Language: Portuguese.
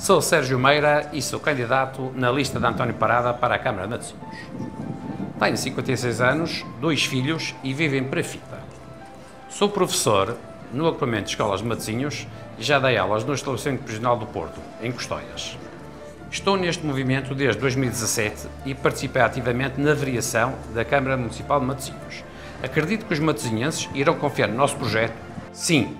Sou Sérgio Meira e sou candidato na lista de António Parada para a Câmara de Matosinhos. Tenho 56 anos, dois filhos e vivo em Prafita. Sou professor no agrupamento de escolas de Matosinhos e já dei aulas no estabelecimento prisional do Porto, em Custóias. Estou neste movimento desde 2017 e participei ativamente na variação da Câmara Municipal de Matosinhos. Acredito que os matosinhenses irão confiar no nosso projeto, sim,